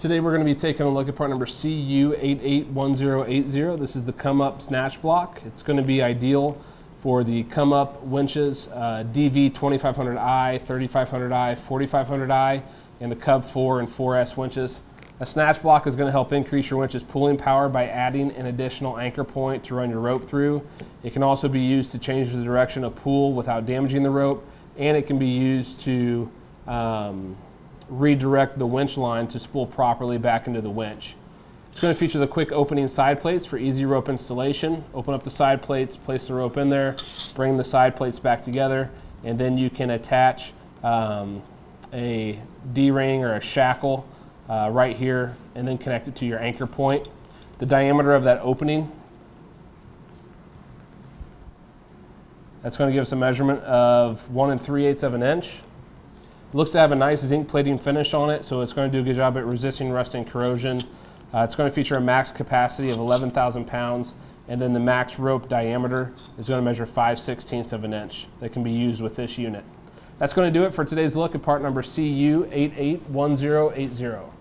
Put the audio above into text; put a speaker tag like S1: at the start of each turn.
S1: Today we're going to be taking a look at part number CU881080. This is the ComeUp snatch block. It's going to be ideal for the ComeUp winches uh, DV2500i, 3500i, 4500i, and the Cub 4 and 4S winches. A snatch block is going to help increase your winch's pulling power by adding an additional anchor point to run your rope through. It can also be used to change the direction of pull without damaging the rope, and it can be used to um, redirect the winch line to spool properly back into the winch. It's going to feature the quick opening side plates for easy rope installation. Open up the side plates, place the rope in there, bring the side plates back together, and then you can attach um, a D-ring or a shackle uh, right here and then connect it to your anchor point. The diameter of that opening, that's going to give us a measurement of 1 and 3 eighths of an inch. Looks to have a nice zinc plating finish on it, so it's going to do a good job at resisting rust and corrosion. Uh, it's going to feature a max capacity of 11,000 pounds, and then the max rope diameter is going to measure 5 sixteenths of an inch that can be used with this unit. That's going to do it for today's look at part number CU881080.